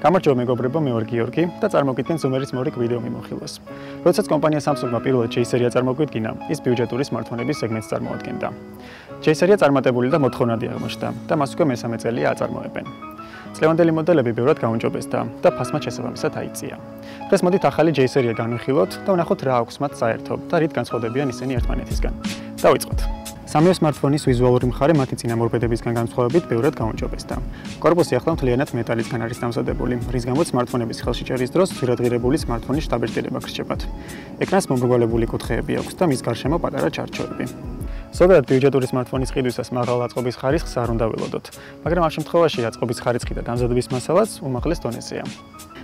გამარჯობა მეგობრებო, მე ვარ გიორგი და წარმოგიდგენ Zoom-ერის მორიგ ვიდეო მიმოხილვას. როდესაც კომპანია Samsung-მა პირველად J-სერია წარმოგვიდგინა, ის ბიუჯეტური smartphone-ების სეგმენტს წარმოადგენდა. J-სერია წარმატებული და მოთხოვნადი აღმოჩნდა და მას უკვე მესამე წელია აწარმოებენ. წლევანდელი მოდელები ბევრად გაუნჯობესდა და ფასმა შესაბამისად აიწია. დღეს მოდით ახალი J-სერია განვიხილოთ და ვნახოთ რა აქვს მათ საერთო და რით განსხვავდებიან ისინი ერთმანეთისგან. დავიწყოთ. სამივე smartphone-ის ვიზუალური მხარე მათი წინამორბედებისგან განსხვავებით ბევრად გაუმჯობესდა. корпуსი ახლა მთლიანად მეტალისგან არის დამზადებული, რის გამოც smartphone-ების ხელშეჭერის დროს ძვირადღირებული smartphone-ის შთაბეჭდილება გრჩებათ. ეკრანს მომრგვალებული კუთხეები აქვს და მის გარშემო პატარა ჩარჩოები. ზოგადად ბიუჯეტური smartphone-ის ყიდვისას მაღალ აწყობის ხარისხს არ უნდა ველოდოთ, მაგრამ ამ შემთხვევაში აწყობის ხარისხი და დამზადების მასალაც უმაღლეს დონეზეა.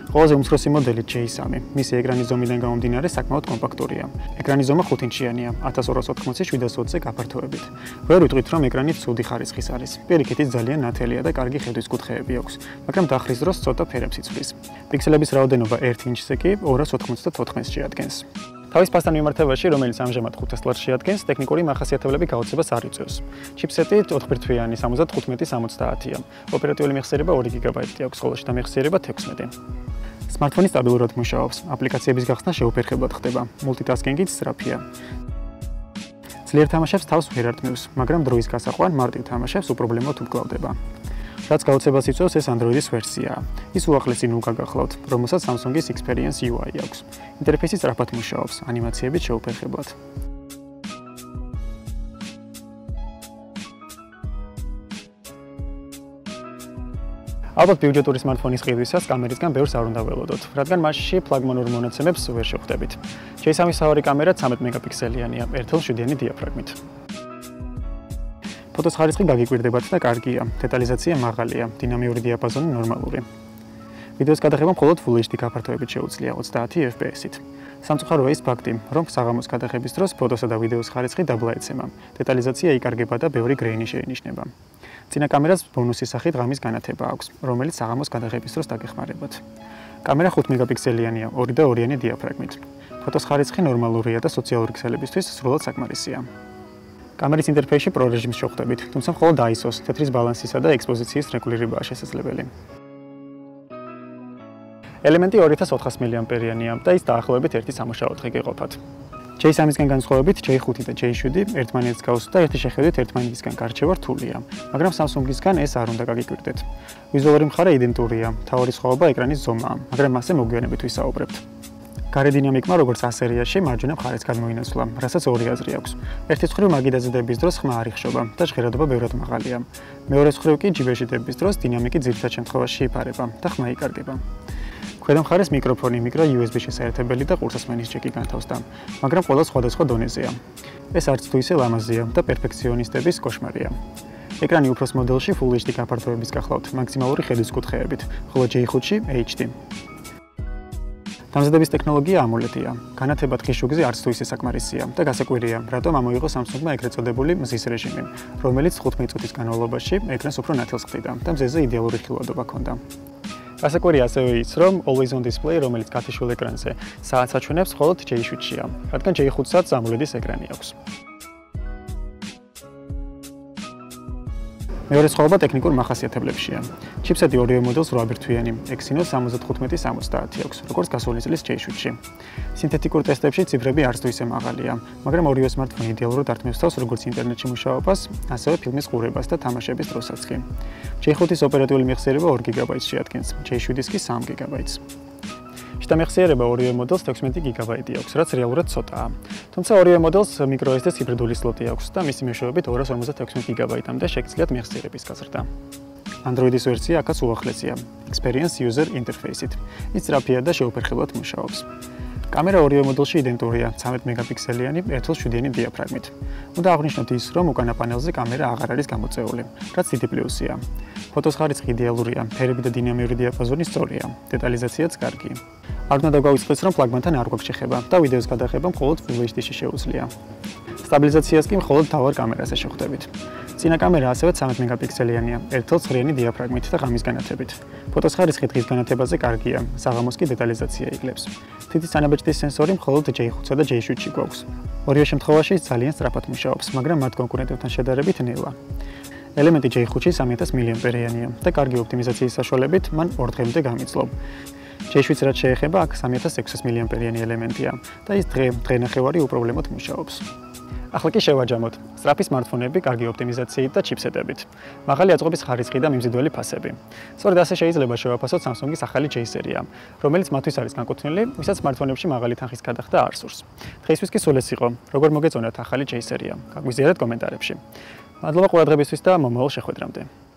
ყველაზე უმცროსი მოდელი J3. მისი ეკრანის ზომიდან გამომდინარე საკმაოდ კომპაქტურია. ეკრანის ზომა 5 ინჩიანია, 1280-720-ზე გაფართოებით. ვერ ვიტყვით, რომ ეკრანი ცუდი ხარისხის არის. პირიქით ის ძალიან ნათელია და კარგი ხედვის კუთხეები აქვს, მაგრამ დახრის დროს ცოტა ფერებს იცვლის. პიქსელების რაოდენობა 1 ინჩზე კი 294-ს შეადგენს. თავის ფასთან მიმართებაში, რომელიც ამჟამად 500 ლარს შეადგენს, ტექნიკური მახასიათებლები გაოცებას არ იწვევს. ჩიპსეტი 4 ბირთვიანი 75-70-ია. ოპერატიული მეხსიერება 2 გიგაბაიტი აქვს, ხოლო შეთამეხსიერება 16. smartphone-ი სტაბილურად მუშაობს. აპლიკაციების გახსნა შეუფერხებლად ხდება. multitasking-იც სწრაფია. ძლიერ თამაშებს თავს ვერ არტმევს, მაგრამ დროის გასაყვან მარტივ თამაშებს უპრობლემოდ უკვლავდება. რაც გაოცებას იწვევს ეს Android-ის ვერსიაა. ის უახლესი ნუ გაგახლავთ, რომელსაც Samsung-ის Experience UI აქვს. ინტერფეისი სწრაფად მუშაობს, ანიმაციები შეუფერხებლად. ალბათ ბიუჯეტური smartphone-ის ყიდვისას კამერისგან ბევრს არ უნდა ველოდოთ, რადგან მასში ფლაგმანურ მონაცემებს ვერ შეხვდებით. J3 კამერა 13 მეგაპიქსელიანია, 1.7-იანი დიაფრაგმით. ფოტოს ხარისხი გაგიკვირდებათ და კარგია. დეტალიზაცია მაღალია, დინამიური დიაპაზონი ნორმალური. ვიდეოს გადაღება მხოლოდ Full HD გაფართოებით შეუძლია 30 FPS-ით. სამწუხაროა ის ფაქტი, რომ საღამოს გადაღების დროს ფოტოსა და ვიდეოს ხარისხი დაბლა ეცემა. დეტალიზაცია იკარგება და ბევრი გრეინი შეინიშნება. წინა კამერას ბონუსის სახით ღამის განათება აქვს, რომელიც საღამოს გადაღების დროს დაგეხმარებათ. კამერა 5 მეგაპიქსელიანია, 2 და 2-იანი დიაფრაგმით. ფოტოს ხარისხი ნორმალურია და სოციალური ქსელებისთვის სრულად საკმარისია. კამერის ინტერფეისში პრო რეჟიმს შევხვდებით, თუმცა მხოლოდ ISO-ს, თეთრის ბალანსისა და ექსპოზიციის რეგულირებაა შესაძლებელი. ელემენტი 2400 მAh-იანია და ის დაახლოებით 1 სამუშაო დღე გეყოფათ. J3-ისგან განსხვავებით, J5 და J7 ერთმანეთს გავს და ერთი შეხედვით ერთმანეთისგან გარჩევა რთულია, მაგრამ Samsung-ისგან ეს არ უნდა გაგიკვირდეთ. ვიზუალური მხარე იდენტურია, თავი სხვაობა ეკრანის ზომაა, მაგრამ მასზე მოგვიანებით ვისაუბრებთ. გარედინამიკმა როგორც ასერიაში მარჯვენა მხარეც გადმოინაცვლა, რასაც ორი აზრი აქვს. ერთის მხრივ მაგი დაზიდების დროს ხმა არ იხშობა და ჟღერადობა ბევრად მაღალია. მეორეს მხრივ კი ჯიბეში დების დროს დინამიკი ძირითად შემთხვევაში იფარება და ხმა იკარგება. ქვედა მხარეს მიკროფონი, მიკრო USB შესაერთებელი და ყურსასმენის ჯეკი განთავსდა, მაგრამ ყველა სხვადასხვა დონეზეა. ეს არც თუ ისე ლამაზია და პერფექციონისტების кошмарია. ეკრანი უფროს მოდელში Full HD გაფართოების გახლავთ, მაქსიმალური ხედვის კუთხეებით, ხოლო J5-ში HD. დამზადების ტექნოლოგია AMOLED-ია. განათება დღისშუგზე არც თუ ისე საკმარისია და გასაკვირია, რატომ ამოიღო Samsung-მა ეგრეთ წოდებული მზის რეჟიმი, რომელიც 15 წუთის განმავლობაში ეკრანს უფრო ნათელს ხდიდა და მზეზე იდეალური ხილვადობა ჰქონდა. გასაკვირია ასევე ის, რომ Always On Display, რომელიც გათიშულ ეკრანზე საათს აჩვენებს, მხოლოდ J7-შია, რადგან J5-საც AMOLED-ის ეკრანი აქვს. მეორე სხვაობა ტექნიკურ მახასიათებლებშია. ჩიპსეტი ორივე მოდელს 8 ბირთვიანი Exynos 75-70 აქვს, როგორც გასული წლის J7-ში. სინთეტიკურ ტესტებში ციფრები არც თუ ისე მაღალია, მაგრამ ორივე smartphone იდეალურად ართმევს თავს როგორც ინტერნეტში მუშაობას, ასევე ფილმის ყურებას და თამაშების დროსაც კი. J5-ის ოპერატიული მეხსიერება 2 GB-ს შეადგენს, J7-ის კი 3 GB-ს. შთამეხსიერება ორივე მოდელს 16 გიგაბაიტი აქვს, რაც რეალურად ცოტაა. თუმცა ორივე მოდელს microSD ციფრული სლოტი აქვს და მისი მეშვეობით 256 გიგაბაიტამდე შეგიძლიათ მეხსიერების გაზრდა. Android-ის ვერსია აქაც უახლესია, Experience User Interface-ით. ის სწრაფია და შეუფერხებლად მუშაობს. კამერა ორივე მოდელში იდენტურია, 13 მეგაპიქსელიანი 1.7-იანი დიაფრაგმით. უნდა აღვნიშნოთ ის, რომ უკანა პანელზე კამერა აღარ არის გამოწეული, რაც დიდი პლუსია. ფოტოს ხარისხი იდეალურია, ფერები და დინამიური დიაპაზონი სწორია, დეტალიზაციაც კარგი. არ უნდა დაგვაიწყდეს, რომ ფლაგმანთან არ გვაქვს შეხება და ვიდეოს გადაღება მხოლოდ Full HD-ში შეუძლია. სტაბილიზაციას კი მხოლოდ თავარ კამერაზე შეხვდებით. წინა კამერა ასევე 13 მეგაპიქსელიანია, 1.9-იანი დიაფრაგმით და ღამის განათებით. ფოტოს ხარისხი დღის განათებაზე კარგია, საღამოს კი დეტალიზაცია იკლებს. თითის წანაბეჭდის სენსორი მხოლოდ J5-სა და J7-ში გვაქვს. ორივე შემთხვევაში ძალიან სწრაფად მუშაობს, მაგრამ მათ კონკურენტებთან შედარებით ნელა. ელემენტი J5-ში 3000 მილიამპერიანია და კარგი ოპტიმიზაციის საშუალებით მან 4 დღემდე გამიწლო. J7-ს რაც შეეხება, აქ 3600 მილიამპერიანი ელემენტია და ის დღე დღენახევარი უპრობლემოდ მუშაობს. ახლა კი შევაჯამოთ. სწრაფი smartphone-ები, კარგი ოპტიმიზაციით და ჩიპსეტებით. მაღალი აწყობის ხარისხი და მიმზიდველი ფასები. სწორედ ასე შეიძლება შევაფასოთ Samsung-ის ახალი J სერია, რომელიც მათთვის არის განკუთვნილი, ვისაც smartphone-ებში მაღალი თანხის გადახდა არ სურს. დღეისთვის კი სულ ეს იყო. როგორ მოგეწონათ ახალი J სერია? გაგვიზიარეთ კომენტარებში. მადლობა ყურადღებისთვის და მომავალ შეხვედრამდე.